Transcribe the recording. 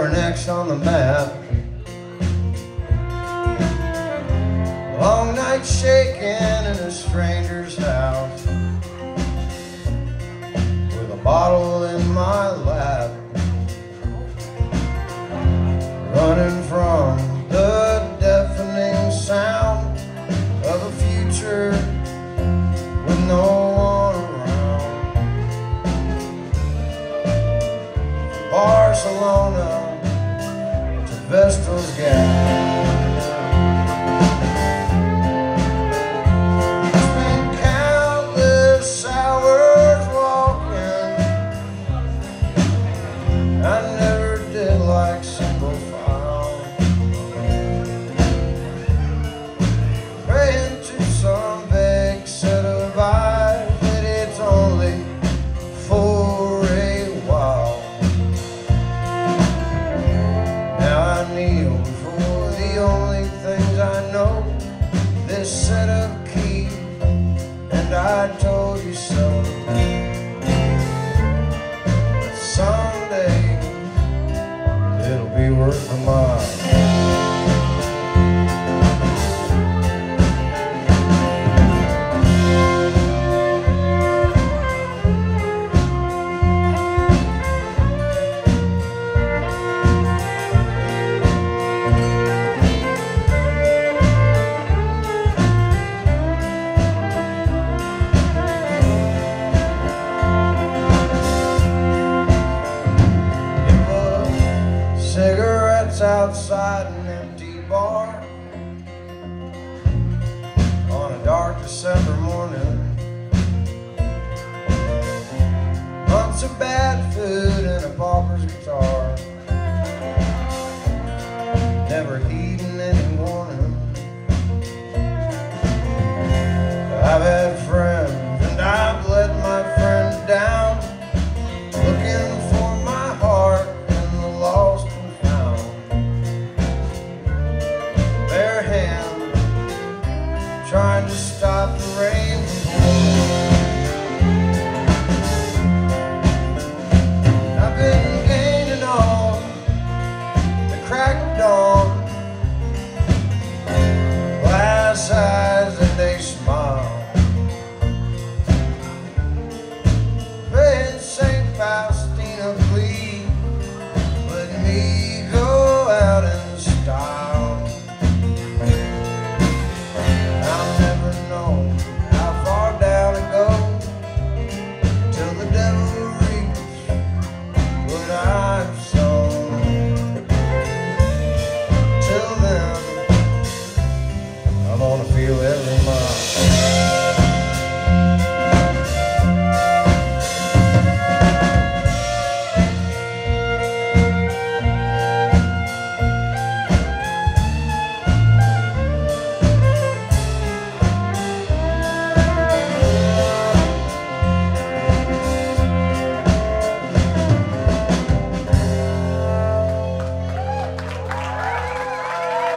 for an X on the map. Long night shaking in a stranger's house with a bottle in my lap. Vestal's Gap. Outside an empty bar on a dark December morning. Months of bad food and a ballpark fast.